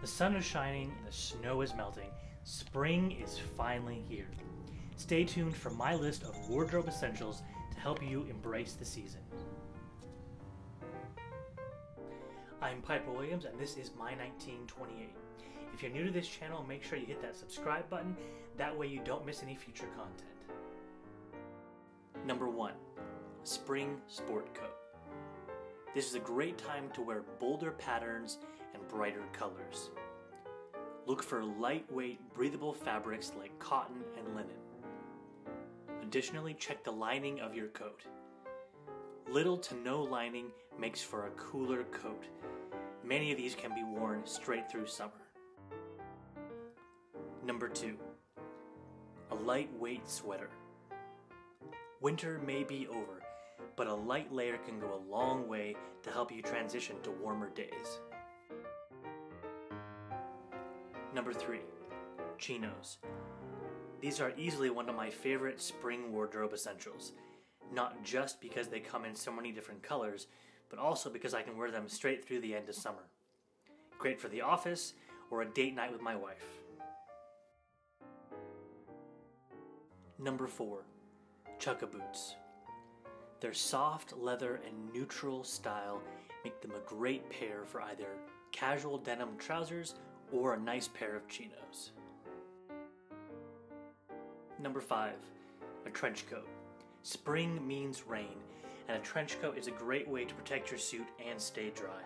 The sun is shining the snow is melting. Spring is finally here. Stay tuned for my list of wardrobe essentials to help you embrace the season. I'm Piper Williams and this is My 1928. If you're new to this channel, make sure you hit that subscribe button. That way you don't miss any future content. Number 1. Spring Sport Coat. This is a great time to wear bolder patterns brighter colors. Look for lightweight, breathable fabrics like cotton and linen. Additionally, check the lining of your coat. Little to no lining makes for a cooler coat. Many of these can be worn straight through summer. Number 2. A lightweight sweater. Winter may be over, but a light layer can go a long way to help you transition to warmer days. Number 3. Chinos. These are easily one of my favorite spring wardrobe essentials, not just because they come in so many different colors, but also because I can wear them straight through the end of summer. Great for the office or a date night with my wife. Number 4. Chukka Boots. Their soft leather and neutral style make them a great pair for either casual denim trousers or a nice pair of chinos. Number 5. A trench coat. Spring means rain, and a trench coat is a great way to protect your suit and stay dry.